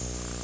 you